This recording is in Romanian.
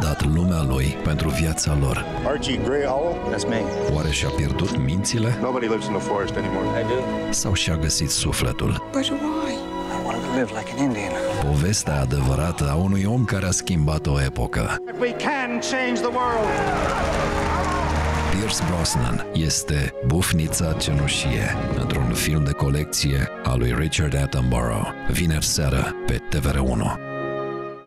dat lumea lui pentru viața lor. Archie Gray Owl? That's me. Oare și-a pierdut mințile Nobody lives in the forest anymore. I do. sau și-a găsit sufletul? But why? I want to live like an Indian. Povestea adevărată a unui om care a schimbat o epocă. We can change the world. Pierce Brosnan este bufnița cenușie într-un film de colecție a lui Richard Attenborough, vineri seară pe TVR1.